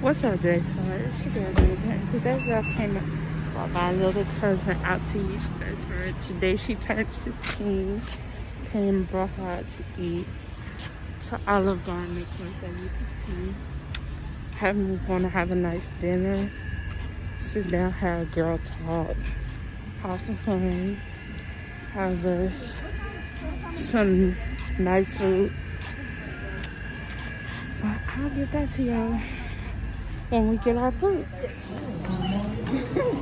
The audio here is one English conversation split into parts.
What's up, Jason? It's your girl, Jason. Today, girl came and brought my little cousin out to eat for her. Today, she turned 16. Came and brought her out to eat to Olive Garden, of course, as you can see. Having, going to have a nice dinner. Sit down, have a girl talk. Have some fun. Have a, some nice food. But I'll get back to y'all when we get our food.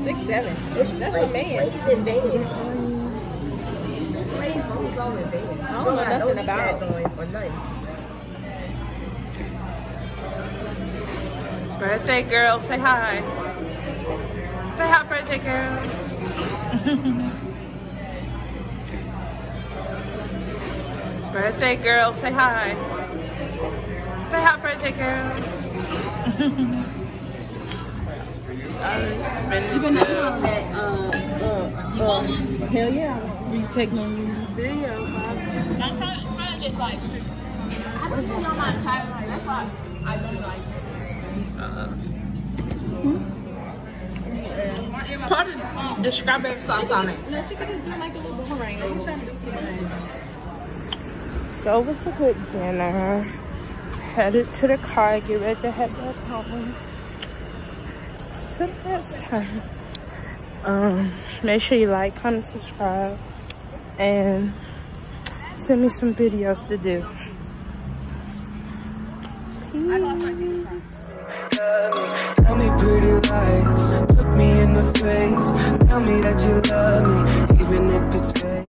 Six, seven. That's a man. Raised in Vegas. Raised who's all in Vegas. I don't know nothing about it. Or nothing. Birthday girl, say hi. Say hi, birthday girl. birthday girl, say hi. Say hi, birthday girl. Sorry, spinning You been on that, uh, uh, hell yeah. We taking on you video. I'm of, kind of just like, I just see on my timeline. That's why I don't like. Of the strawberry sauce on it. No, she could just do like a little boomerang. I'm trying to. So it was a good dinner. Headed to the car, get ready to head back home. Till next time. Um, make sure you like, comment, subscribe, and send me some videos to do. Tell me pretty lies, look me in the face. Tell me that you love me, even